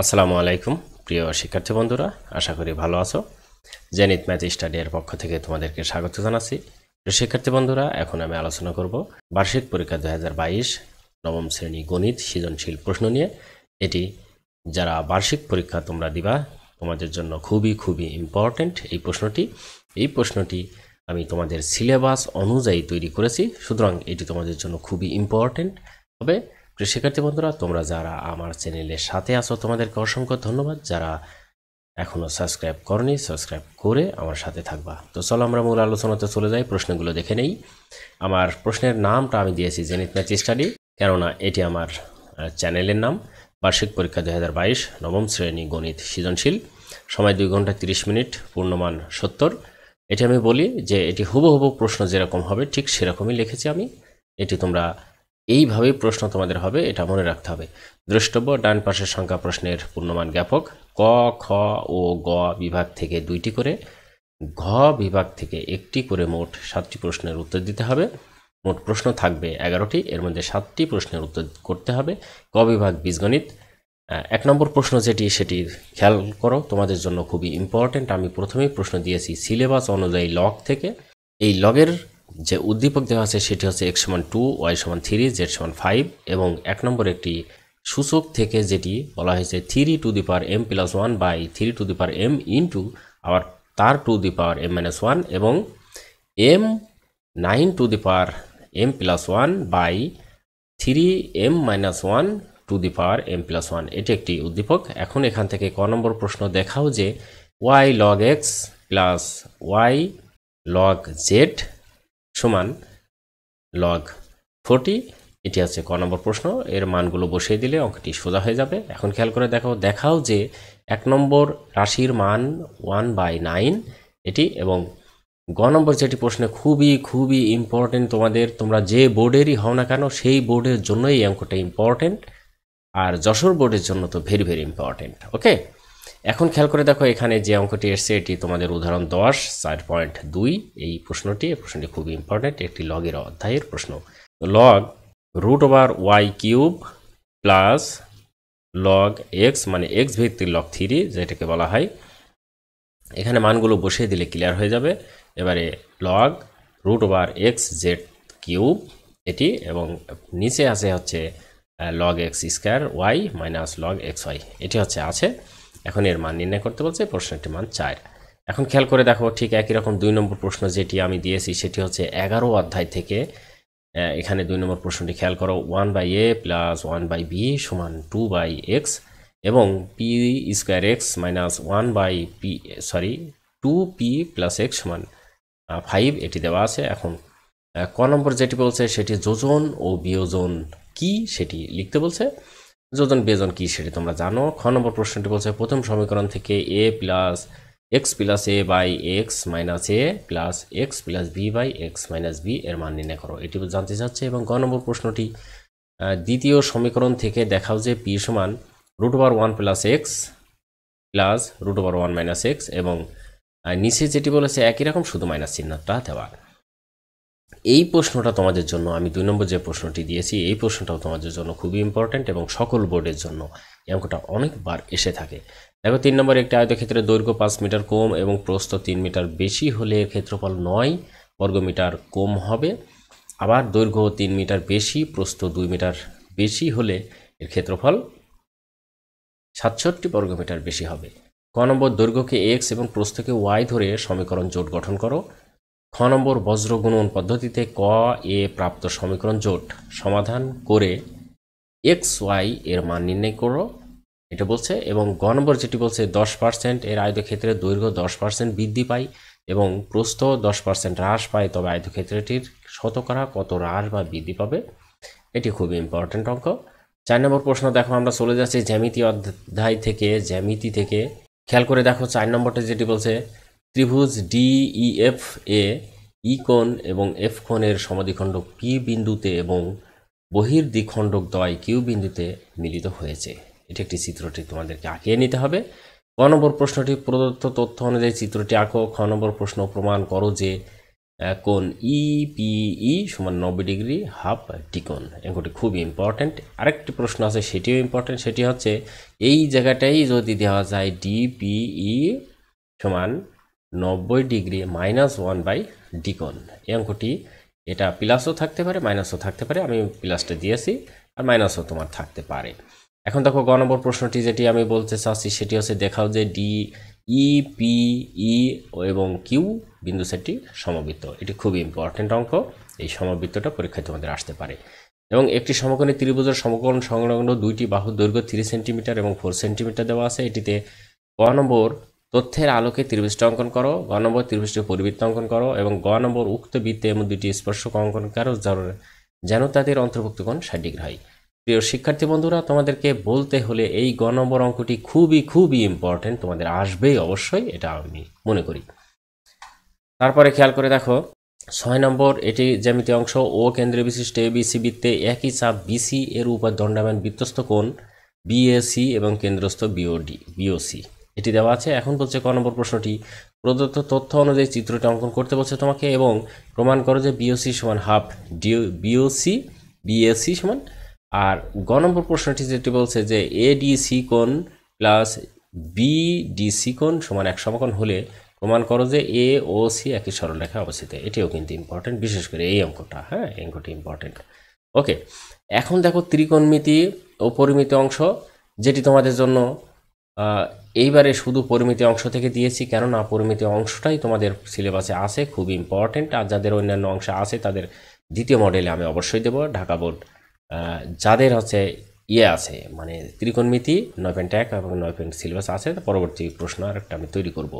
আসসালামু আলাইকুম, প্রিয় শিক্ষার্থী বন্ধুরা, আশা করি ভালো আছো। জেনিত ম্যাথ স্টাডির পক্ষ থেকে তোমাদেরকে স্বাগত জানাচ্ছি। প্রিয় শিক্ষার্থী বন্ধুরা, এখন আমি আলোচনা করব বার্ষিক পরীক্ষা দু হাজার বাইশ নবম শ্রেণি গণিত সৃজনশীল প্রশ্ন নিয়ে। এটি যারা বার্ষিক পরীক্ষা তোমরা দিবা, তোমাদের জন্য খুবই খুবই ইম্পর্ট্যান্ট এই প্রশ্নটি। এই প্রশ্নটি আমি তোমাদের সিলেবাস অনুযায়ী তৈরি করেছি, সুতরাং এটি তোমাদের জন্য খুবই ইম্পর্ট্যান্ট হবে প্রিয় শিক্ষার্থী বন্ধুরা, তোমরা যারা আমার চ্যানেলের সাথে আছো, তোমাদেরকে অসংখ্য ধন্যবাদ। যারা এখনও সাবস্ক্রাইব করনি, সাবস্ক্রাইব করে আমার সাথে থাকবা। তো চলো আমরা মূল আলোচনাতে চলে যাই, প্রশ্নগুলো দেখে নেই। আমার প্রশ্নের নামটা আমি দিয়েছি জেনিত ম্যাথ স্টাডি কেননা এটি আমার চ্যানেলের নাম। বার্ষিক পরীক্ষা দু হাজার বাইশ, নবম শ্রেণি গণিত সৃজনশীল। সময় দুই ঘণ্টা তিরিশ মিনিট, পূর্ণমান সত্তর। এটি আমি বলি যে, এটি হুবহু প্রশ্ন যেরকম হবে, ঠিক সেরকমই লিখেছি আমি। এটি তোমরা এইভাবেই প্রশ্ন তোমাদের হবে, এটা মনে রাখতে হবে। দ্রষ্টব্য, ডান পাশের সংখ্যা প্রশ্নের পূর্ণমান জ্ঞাপক, ক, খ ও গ বিভাগ থেকে দুইটি করে, ঘ বিভাগ থেকে একটি করে মোট সাতটি প্রশ্নের উত্তর দিতে হবে। মোট প্রশ্ন থাকবে এগারোটি, এর মধ্যে সাতটি প্রশ্নের উত্তর করতে হবে। ক বিভাগ বীজগণিত এক নম্বর প্রশ্ন যেটি, সেটি খেয়াল করো, তোমাদের জন্য খুবই ইম্পর্ট্যান্ট আমি প্রথমেই প্রশ্ন দিয়েছি, সিলেবাস অনুযায়ী লগ থেকে। এই লগের যে উদ্দীপক দেওয়া আছে সেটি হচ্ছে এক্স সমান টু ওয়াই সমান থ্রি জেড সমান ফাইভ এবং এক নম্বর একটি সূচক থেকে যেটি বলা হয়েছে three to the power m plus one by three to the power m into আবার তার to the power m minus one এবং m nine to the power m plus one by three m minus one to the power m plus one এটি একটি উদ্দীপক। এখন এখান থেকে ক নম্বর প্রশ্ন দেখাও যে y log x plus y log z সমান লগ ফোরটি এটি আছে ক নম্বর প্রশ্ন। এর মানগুলো বসিয়ে দিলে অঙ্কটি সোজা হয়ে যাবে। এখন খেয়াল করে দেখো, দেখাও যে এক নম্বর রাশির মান ওয়ান বাই নাইন এটি এবং গ নম্বর যেটি প্রশ্নে খুবই খুবই ইম্পর্টেন্ট তোমাদের, তোমরা যে বোর্ডেরই হও না কেন, সেই বোর্ডের জন্যই এই অঙ্কটা ইম্পর্টেন্ট আর যশোর বোর্ডের জন্য তো ভেরি ভেরি ইম্পর্টেন্ট ওকে এখন খেয়াল করে দেখো, এখানে যে অঙ্কটি এসছে, এটি তোমাদের উদাহরণ দশ, চার পয়েন্ট দুই। এই প্রশ্নটি এই প্রশ্নটি খুবই ইম্পর্টেন্ট একটি লগের অধ্যায়ের প্রশ্ন। Log root over y cube plus log x মানে এক্স ভিত্তিক লগ থ্রি যেটাকে বলা হয়। এখানে মানগুলো বসিয়ে দিলে ক্লিয়ার হয়ে যাবে। এবারে log root over x z cube এটি, এবং নিচে আছে হচ্ছে log x square y minus log x y এটি হচ্ছে আছে। এখন এর মান নির্ণয় করতে বলছে প্রশ্নটির মান চার। এখন খেয়াল করে দেখো, ঠিক একই রকম দুই নম্বর প্রশ্ন যেটি আমি দিয়েছি, সেটি হচ্ছে এগারো অধ্যায় থেকে এখানে দুই নম্বর প্রশ্নটি খেয়াল করো one by a plus one by b সমান টু বাই এক্স এবং p square x minus one by p sorry two p plus x সমান ফাইভ এটি দেওয়া আছে। এখন ক নম্বর যেটি বলছে, সেটি যোজন ও বিয়োজন কি, সেটি লিখতে বলছে। যোজন বিয়োজন কি সেটি তোমরা জানো। খ নম্বর প্রশ্নটি বলছে, প্রথম সমীকরণ থেকে a plus x plus a by x minus a plus x plus b by x minus b এর মান নির্ণয় করো। এটি জানতে চাচ্ছে এবং গ নম্বর প্রশ্নটি দ্বিতীয় সমীকরণ থেকে দেখাও যে পি সমান root over one plus x plus root over one minus x এবং নিচে যেটি বলেছে একই রকম শুধু মাইনাস চিহ্নটা দেওয়া। এই প্রশ্নটা তোমাদের জন্য, আমি দুই নম্বর যে প্রশ্নটি দিয়েছি, এই প্রশ্নটাও তোমাদের জন্য খুবই ইম্পর্ট্যান্ট এবং সকল বোর্ডের জন্য এই অঙ্কটা অনেকবার এসে থাকে। দেখো, তিন নম্বর একটি আয়তক্ষেত্রের দৈর্ঘ্য পাঁচ মিটার কম এবং প্রস্থ তিন মিটার বেশি হলে ক্ষেত্রফল নয় বর্গমিটার কম হবে। আবার দৈর্ঘ্য তিন মিটার বেশি, প্রস্থ দুই মিটার বেশি হলে এর ক্ষেত্রফল সাতষট্টি বর্গমিটার বেশি হবে। ক নম্বর, দৈর্ঘ্যকে এক্স এবং প্রস্থকে ওয়াই ধরে সমীকরণ জোট গঠন করো। খ নম্বর বজ্র গুণন পদ্ধতিতে ক, এ প্রাপ্ত সমীকরণ জোট। সমাধান করে এক্স ওয়াই এর মান নির্ণয় করো। এটা বলছে, এবং গ নম্বর যেটি বলছে, দশ পার্সেন্ট এর আয়তক্ষেত্রের দৈর্ঘ্য দশ পার্সেন্ট বৃদ্ধি পায়, এবং প্রস্থ দশ পার্সেন্ট হ্রাস পায়, তবে আয়তক্ষেত্রটির শতকরা কত হ্রাস বা বৃদ্ধি পাবে? এটি খুবই ইম্পর্ট্যান্ট অঙ্ক। চার নম্বর প্রশ্ন, দেখো, আমরা চলে যাচ্ছি জ্যামিতি অধ্যায় থেকে, জ্যামিতি থেকে। খেয়াল করে দেখো, চার নম্বরটা যেটি বলছে ত্রিভুজ ডি ই এফ এ ই কোণ এবং এফ কোণের সমাধিখণ্ড পি বিন্দুতে এবং বহির দ্বিখণ্ডক দ্বয় কিউ বিন্দুতে মিলিত হয়েছে। এটি একটি চিত্রটি তোমাদেরকে আঁকিয়ে নিতে হবে। ক নম্বর প্রশ্নটি, প্রদত্ত তথ্য অনুযায়ী চিত্রটি আঁকো। খ নম্বর প্রশ্ন, প্রমাণ করো যে কোণ ইপিই সমান নব্বই ডিগ্রি হাফ টিকোণ এগুলি খুবই ইম্পর্ট্যান্ট। আরেকটি প্রশ্ন আছে, সেটিও ইম্পর্ট্যান্ট। সেটি হচ্ছে, এই জায়গাটাই যদি দেওয়া যায় ডিপিই সমান নব্বই ডিগ্রি মাইনাস ওয়ান বাই ডিকন। এই অঙ্কটি এটা প্লাসও থাকতে পারে মাইনাসও থাকতে পারে, আমি প্লাসটা দিয়েছি, আর মাইনাসও তোমার থাকতে পারে। এখন দেখো গ নম্বর প্রশ্নটি যেটি আমি বলতে চাচ্ছি, সেটি হচ্ছে দেখাও যে ডি ই পি ই এবং কিউ বিন্দু সেটটি সমবৃত্ত। এটি খুবই ইম্পর্টেন্ট অঙ্ক, এই সমবৃত্তটা পরীক্ষায় তোমাদের আসতে পারে। এবং একটি সমকোণী ত্রিভুজের সমকোণ সংলগ্ন দুইটি বাহু দৈর্ঘ্য থ্রি সেন্টিমিটার এবং ফোর সেন্টিমিটার দেওয়া আছে। এটিতে ক নম্বর তথ্যের আলোকে ত্রিভুজটা অঙ্কন করো, গ নম্বর ত্রিভুজটি পরিবৃত্ত অঙ্কন করো এবং গ নম্বর উক্ত বৃত্তে এমন দুটি স্পর্শক অঙ্কন করো যেন তাদের অন্তর্ভুক্ত ষাট ডিগ্রি হয়। প্রিয় শিক্ষার্থী বন্ধুরা, তোমাদেরকে বলতে হলে এই গ নম্বর অঙ্কটি খুবই খুবই ইম্পর্টেন্ট তোমাদের আসবেই অবশ্যই, এটা আমি মনে করি। তারপরে খেয়াল করে দেখো, ছয় নম্বর, এটি জ্যামিতি অংশ ও কেন্দ্রে বিশিষ্ট এবিসি বৃত্তে একই চাপ বিসি এর উপর দণ্ডায়মান বৃত্তস্থ কোণ বিএসি এবং কেন্দ্রস্থ বিওডি বিওসি এটি দেওয়া আছে। এখন বলছে, ক নম্বর প্রশ্নটি, প্রদত্ত তথ্য অনুযায়ী চিত্রটি অঙ্কন করতে বলছে তোমাকে এবং প্রমাণ করো যে বিওসি সমান হাফ ডিও বিওসি বিএসি সমান। আর গ নম্বর প্রশ্নটি যেটি বলছে যে এডিসি কোণ প্লাস বিডিসি কোণ সমান এক সমকোণ হলে প্রমাণ করো যে এ ও সি একই সরলরেখায় অবস্থিত। এটিও কিন্তু ইম্পর্টেন্ট বিশেষ করে এই অঙ্কটা হ্যাঁ এই অঙ্কটি ইম্পর্টেন্ট ওকে এখন দেখো ত্রিকোণমিতি ও পরিমিতি অংশ, যেটি তোমাদের জন্য এইবারে শুধু পরিমিতি অংশ থেকে দিয়েছি, কেননা পরিমিতি অংশটাই তোমাদের সিলেবাসে আছে, খুব ইম্পর্টেন্ট আর যাদের অন্যান্য অংশ আছে, তাদের দ্বিতীয় মডেলে আমি অবশ্যই দেবো, ঢাকা বোর্ড। যাদের হচ্ছে ইয়ে আছে মানে ত্রিকোণমিতি, নয় পয়েন্ট এক এবং নয় পয়েন্ট সিলেবাস আছে পরবর্তী প্রশ্ন আর একটা আমি তৈরি করব।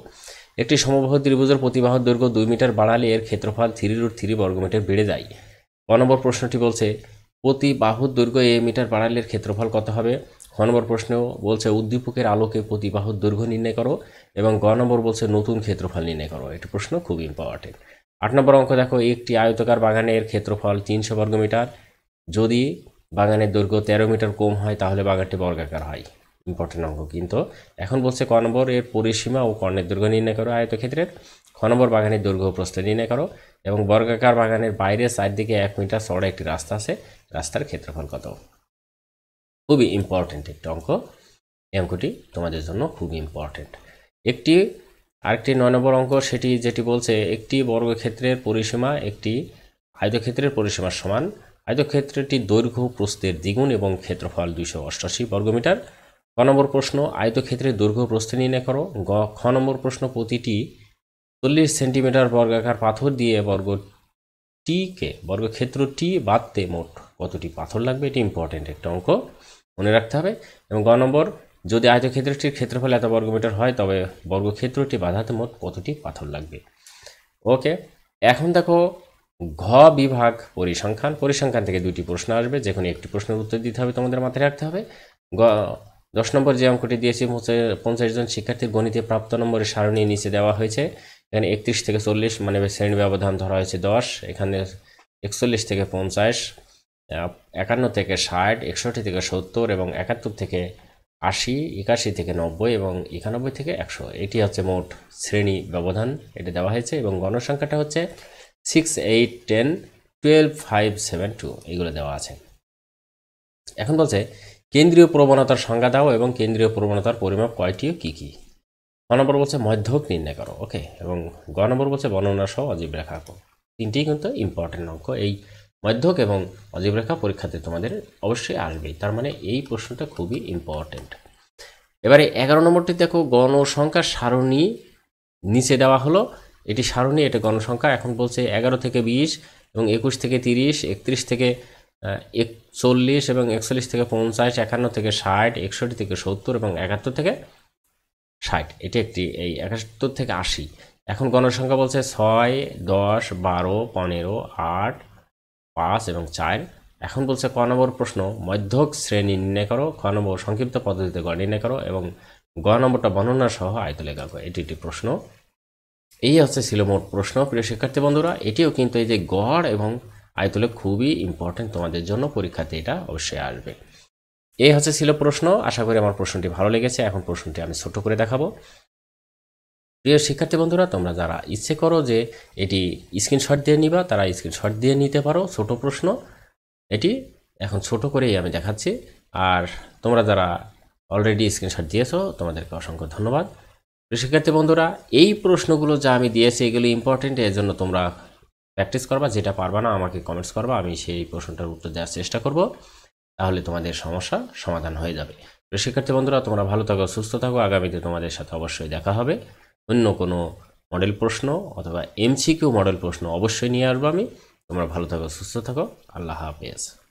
একটি সমবাহু ত্রিভুজের প্রতিবাহ দৈর্ঘ্য দুই মিটার বাড়ালে এর ক্ষেত্রফল থ্রি রুট থ্রি বর্গমিটার বেড়ে যায়। ক নম্বর প্রশ্নটি বলছে প্রতি বাহুর দৈর্ঘ্য এ মিটার বাড়ালে এর ক্ষেত্রফল কত হবে? খ নম্বর প্রশ্ন বলছে, উদ্দীপকের আলোকে প্রতি বাহুর দৈর্ঘ্য নির্ণয় করো এবং গ নম্বর বলছে, নতুন ক্ষেত্রফল নির্ণয় করো। এটি প্রশ্ন খুব ইম্পর্টেন্ট আট নম্বর অঙ্ক দেখো, একটি আয়তকার বাগানের ক্ষেত্রফল তিনশো বর্গমিটার যদি বাগানের দৈর্ঘ্য তেরো মিটার কম হয়, তাহলে বাগানটি বর্গাকার হয়। ইম্পর্টেন্ট অঙ্ক কিন্তু। এখন বলছে, ক নম্বর এর পরিসীমা ও কর্ণের দৈর্ঘ্য নির্ণয় করো আয়তক্ষেত্রের। খ নম্বর বাগানের দৈর্ঘ্য প্রস্থ নির্ণয় করো এবং বর্গাকার বাগানের বাইরে চারদিকে এক মিটার চড়া একটি রাস্তা আছে। রাস্তার ক্ষেত্রফল কত? খুবই ইম্পর্টেন্ট একটি অঙ্ক। এই অঙ্কটি তোমাদের জন্য খুবই ইম্পর্টেন্ট একটি, আরেকটি নয় নম্বর অঙ্ক সেটি যেটি বলছে, একটি বর্গক্ষেত্রের পরিসীমা একটি আয়তক্ষেত্রের পরিসীমার সমান। আয়তক্ষেত্রটি দৈর্ঘ্য, প্রস্থের দ্বিগুণ এবং ক্ষেত্রফল দুইশো অষ্টাশি বর্গমিটার। ক নম্বর প্রশ্ন, আয়তক্ষেত্রের দৈর্ঘ্য প্রস্থ নির্ণয় করো। গ, খ নম্বর প্রশ্ন, প্রতিটি চল্লিশ সেন্টিমিটার বর্গাকার পাথর দিয়ে বর্গটিকে, বর্গক্ষেত্রটি বাঁধতে মোট কতটি পাথর লাগবে? এটি ইম্পর্টেন্ট একটা অঙ্ক। মনে রাখতে হবে। এবং গ নম্বর, যদি আয়তক্ষেত্রটির ক্ষেত্রফল এত বর্গমিটার হয়, তবে বর্গক্ষেত্রটি বাঁধাতে মোট কতটি পাথর লাগবে? ওকে, এখন দেখো ঘ বিভাগ পরিসংখ্যান। পরিসংখ্যান থেকে দুটি প্রশ্ন আসবে যে কোনো একটি প্রশ্নের উত্তর দিতে হবে তোমাদের মাথায় রাখতে হবে। গ, দশ নম্বর যে অঙ্কটি দিয়েছি পঞ্চাশ জন শিক্ষার্থীর গণিতে প্রাপ্ত নম্বরের সারণী নিচে দেওয়া হয়েছে। এখানে একত্রিশ থেকে চল্লিশ মানে শ্রেণি ব্যবধান ধরা হয়েছে দশ, এখানে একচল্লিশ থেকে পঞ্চাশ একান্ন থেকে ষাট, একষট্টি থেকে সত্তর এবং একাত্তর থেকে আশি, একাশি থেকে নব্বই এবং একানব্বই থেকে একশো। এটি হচ্ছে মোট শ্রেণি ব্যবধান, এটা দেওয়া হয়েছে এবং গণসংখ্যাটা হচ্ছে six eight ten twelve five seven two এগুলো দেওয়া আছে। এখন বলছে, কেন্দ্রীয় প্রবণতার সংজ্ঞা দাও এবং কেন্দ্রীয় প্রবণতার পরিমাপ কয়টি ও কী কী? ক বলছে, মধ্যক নির্ণয় করো ওকে এবং গ নম্বর বলছে, বর্ণনা সহ অজীব রেখা আঁকো। তিনটেই কিন্তু ইম্পর্টেন্ট অঙ্ক। এই মধ্যক এবং অজীব রেখা পরীক্ষাতে তোমাদের অবশ্যই আসবেই। তার মানে এই প্রশ্নটা খুবই ইম্পর্টেন্ট এবারে এগারো নম্বরটি দেখো, গণসংখ্যার সারণী নিচে দেওয়া হলো। এটি সারণী, এটা গণসংখ্যা, এখন বলছে এগারো থেকে বিশ এবং একুশ থেকে তিরিশ, একত্রিশ থেকে একচল্লিশ এবং একচল্লিশ থেকে পঞ্চাশ, একান্ন থেকে ষাট, একষট্টি থেকে সত্তর এবং একাত্তর থেকে ষাট। এটি একটি, এই একাত্তর থেকে আশি। এখন গণসংখ্যা বলছে ছয়, দশ, বারো, পনেরো, আট পাঁচ এবং চার। এখন বলছে ক নম্বর প্রশ্ন, মধ্যক শ্রেণি নির্ণয় করো খ নম্বর সংক্ষিপ্ত পদ্ধতিতে গড় নির্ণয় করো এবং গ নম্বরটা বর্ণনা সহ আয়তলেখা করো এটি একটি প্রশ্ন। এই হচ্ছে ছিল মোট প্রশ্ন, প্রিয় শিক্ষার্থী বন্ধুরা। এটিও কিন্তু এই যে গড় এবং আয়তলে খুবই ইম্পর্টেন্ট তোমাদের জন্য, পরীক্ষাতে এটা অবশ্যই আসবে। এই হচ্ছে ছিল প্রশ্ন। আশা করি আমার প্রশ্নটি ভালো লেগেছে। এখন প্রশ্নটি আমি ছোট করে দেখাবো। প্রিয় শিক্ষার্থী বন্ধুরা, তোমরা যারা ইচ্ছে করো যে এটি স্ক্রিনশট দিয়ে নিবা, তারা স্ক্রিনশট দিয়ে নিতে পারো। ছোট প্রশ্ন, এটি এখন ছোট করেই আমি দেখাচ্ছি। আর তোমরা যারা অলরেডি স্ক্রিনশট দিয়েছ, তোমাদেরকে অসংখ্য ধন্যবাদ। শিক্ষার্থী বন্ধুরা, এই প্রশ্নগুলো যা আমি দিয়েছি, এগুলো ইম্পর্টেন্ট এর জন্য তোমরা প্র্যাকটিস করবা, যেটা পারবা না, আমাকে কমেন্টস করবা, আমি সেই প্রশ্নটার উত্তর দেওয়ার চেষ্টা করব। তাহলে তোমাদের সমস্যা সমাধান হয়ে যাবে। প্রিয় শিক্ষার্থী বন্ধুরা, তোমরা ভালো থাকো, সুস্থ থাকো, আগামীতে তোমাদের সাথে অবশ্যই দেখা হবে। অন্য কোনো মডেল প্রশ্ন অথবা এমসিকিউ মডেল প্রশ্ন অবশ্যই নিয়ে আসব আমি। তোমরা ভালো থাকো, সুস্থ থাকো। আল্লাহ হাফেজ।